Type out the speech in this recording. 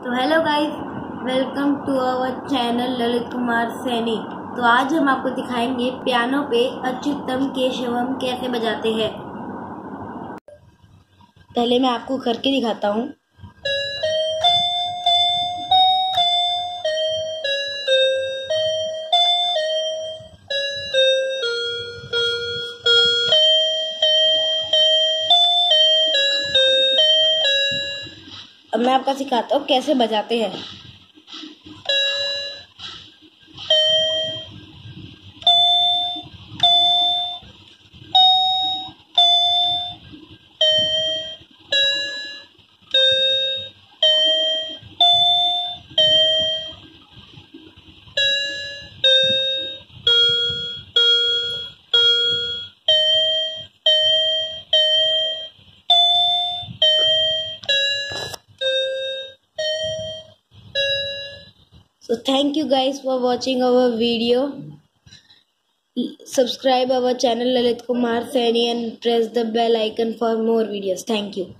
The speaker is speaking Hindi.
तो hello guys welcome to our channel Lalit Kumar Saini तो आज हम आपको दिखाएँगे पियानो पे अच्युतम केशवम कैसे बजाते हैं। पहले मैं आपको करके दिखाता हूँ। अब मैं आपका सिखाता हूँ कैसे बजाते हैं। So thank you guys for watching our video. Subscribe our channel Lalit Kumar Saini and press the bell icon for more videos. Thank you.